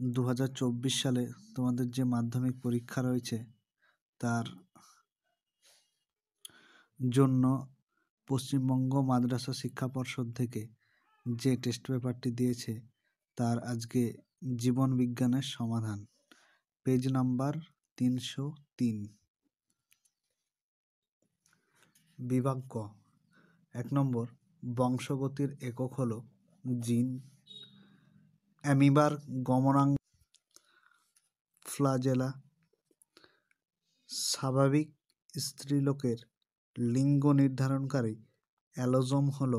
দু হাজার চব্বিশ সালে তোমাদের যে মাধ্যমিক পরীক্ষা রয়েছে, তার জন্য পশ্চিমবঙ্গ মাদ্রাসা শিক্ষা পর্ষদ থেকে যে টেস্ট পেপারটি দিয়েছে, তার আজকে জীবন বিজ্ঞানের সমাধান। পেজ নাম্বার তিনশো তিন। বিভাগ ক। এক নম্বর, বংশগতির একক হলো জিন। অ্যামিবার, গমনাঙ্গ, ফ্লাজেলা, স্বাভাবিক স্ত্রীলোকের লিঙ্গ নির্ধারণকারী অ্যালোজম হল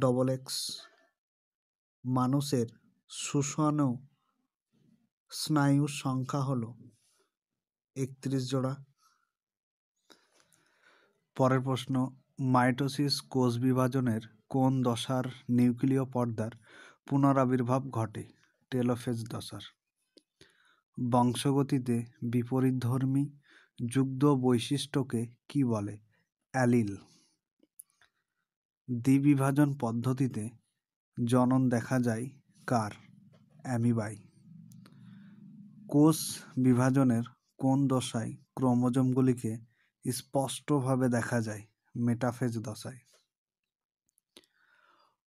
ডবল এক্স মানুষের সুষাণু স্নায়ুর সংখ্যা হল একত্রিশ জোড়া। পরের প্রশ্ন, মাইটোসিস কোষ বিভাজনের কোন দশার নিউক্লিয় পর্দার পুনরাবির্ভাব ঘটে টেলোফেজ দশার বংশগতিতে বিপরীতধর্মী যুগ্ধ বৈশিষ্ট্যকে কি বলে? অ্যালিল। দ্বিবিভাজন পদ্ধতিতে জনন দেখা যায় কার? অ্যামিবাই। কোষ বিভাজনের কোন দশায় ক্রোমোজোমগুলিকে স্পষ্টভাবে দেখা যায়? মেটাফেজ দশায়।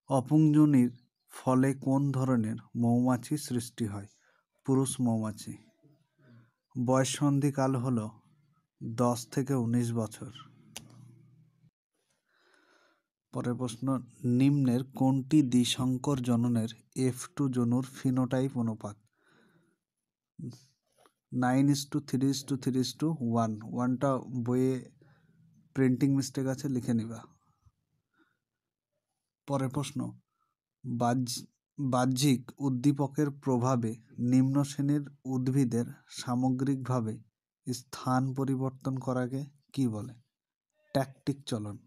অপুঞ্জনির ফলে কোন ধরনের মৌমাছি সৃষ্টি হয়? পুরুষ মৌমাছি। বয়ঃসন্ধিকাল হল দশ থেকে উনিশ বছর। পরের প্রশ্ন, নিম্নের কোনটি দ্বিসংকর জননের এফ টু জনুর ফিনোটাইপ অনুপাত? Nine is to three is to three is to one ওয়ানটা বইয়ে প্রিন্টিং মিস্টেক আছে, লিখে নিবা। পরের প্রশ্ন বাহ্য বাহ্যিক উদ্দীপকের প্রভাবে নিম্ন শ্রেণির উদ্ভিদের সামগ্রিকভাবে স্থান পরিবর্তন করাকে কি বলে? ট্যাকটিক চলন।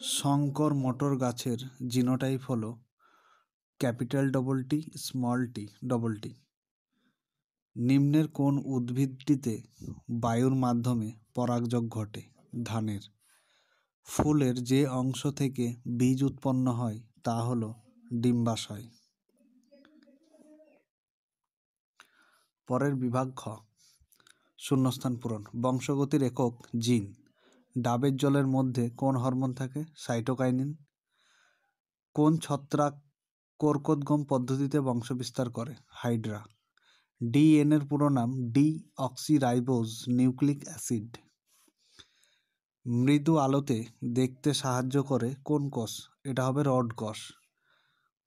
শঙ্কর মটর গাছের জিনোটাইপ হল capital double T, small T, double T. নিম্নের কোন উদ্ভিদটিতে বায়ুর মাধ্যমে পরাগযোগ ঘটে? ধানের। ফুলের যে অংশ থেকে বীজ উৎপন্ন হয় তা হল ডিম্বাশয়। পরের বিভাগ খ শূন্যস্থান পূরণ। বংশগতির একক জিন। ডাবের জলের মধ্যে কোন হরমোন থাকে? সাইটোকাইনিন। কোন ছত্রাক কর্কোদ্গম পদ্ধতিতে বংশবিস্তার করে? হাইড্রা। ডিএনএর পুরো নাম ডি অক্সিরাইবোজ নিউক্লিক অ্যাসিড। মৃদু আলোতে দেখতে সাহায্য করে কোন কোষ? এটা হবে রড কোষ।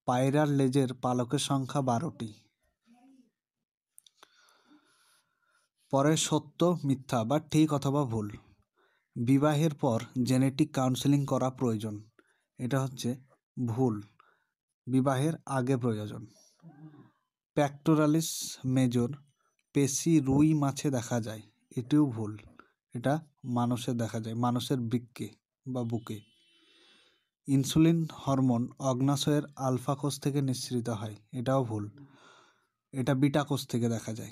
পায়রার লেজের পালকের সংখ্যা বারোটি। পরে সত্য, মিথ্যা বা ঠিক অথবা ভুল। বিবাহের পর জেনেটিক কাউন্সেলিং করা প্রয়োজন। এটা হচ্ছে ভুল। বিবাহের আগে প্রয়োজন। প্যাক্টোরালিস মেজর পেশি রুই মাছে দেখা যায়। এটিও ভুল। এটা মানুষের দেখা যায়, মানুষের বৃক্কে বা বুকে। ইনসুলিন হরমোন অগ্নাশয়ের আলফা কোষ থেকে নিঃসৃত হয়, এটাও ভুল। এটা বিটা কোষ থেকে দেখা যায়।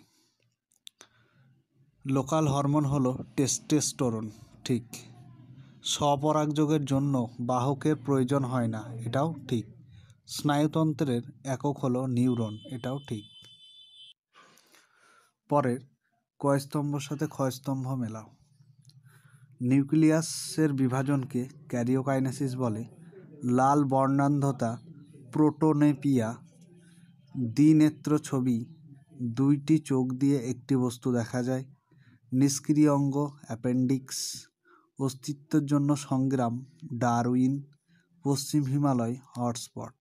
লোকাল হরমোন হলো টেস্টেস্টোরন, ঠিক। স্বপরাগযোগের জন্য বাহকের প্রয়োজন হয় না, এটাও ঠিক। স্নায়ুতন্ত্রের একক হলো নিউরন, এটাও ঠিক। পরের কয়স্তম্ভর সাথে ক্ষয়স্তম্ভ মেলাও। নিউক্লিয়াসের বিভাজনকে ক্যারিওকাইনেসিস বলে। লাল বর্ণান্ধতা, প্রোটোনেপিয়া দ্বিনেত্র ছবি, দুইটি চোখ দিয়ে একটি বস্তু দেখা যায়। নিষ্ক্রিয় অঙ্গ, অ্যাপেন্ডিক্স, অস্তিত্বের জন্য সংগ্রাম, ডারউইন, পশ্চিম হিমালয়, হটস্পট।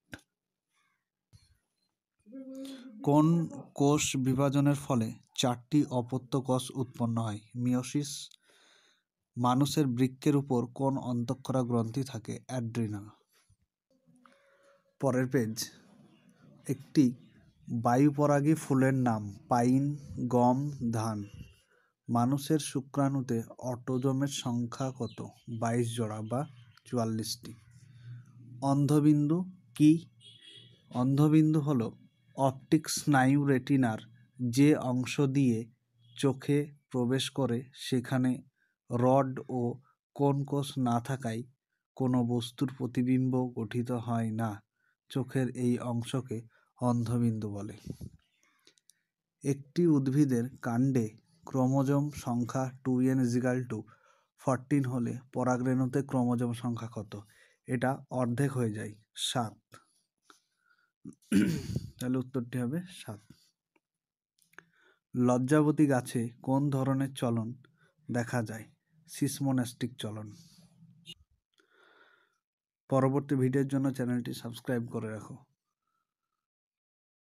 কোন কোষ বিভাজনের ফলে চারটি অপত্য কোষ উৎপন্ন হয়? মিওসিস মানুষের বৃক্কের উপর কোন অন্তঃক্ষরা গ্রন্থি থাকে? অ্যাড্রিনাল। পরের পেজ। একটি বায়ুপরাগী ফুলের নাম, পাইন, গম, ধান। মানুষের শুক্রাণুতে অটোজমের সংখ্যা কত? বাইশ জোড়া বা চুয়াল্লিশটি। অন্ধবিন্দু কি? অন্ধবিন্দু হলো অপটিক স্নায়ু রেটিনার যে অংশ দিয়ে চোখে প্রবেশ করে, সেখানে রড ও কোন কোষ না থাকায় কোনো বস্তুর প্রতিবিম্ব গঠিত হয় না। চোখের এই অংশকে অন্ধবিন্দু বলে। একটি উদ্ভিদের কাণ্ডে ক্রোমোজোম সংখ্যা two N is equal to fourteen হলে পরাগরেণুতে ক্রোমোজোম সংখ্যা কত? এটা অর্ধেক হয়ে যায়, সাত। তাহলে উত্তরটি হবে সাত। লজ্জাবতী গাছে কোন ধরনের চলন দেখা যায়? সিসমোনাস্টিক চলন। পরবর্তী ভিডিওর জন্য চ্যানেলটি সাবস্ক্রাইব করে রাখো।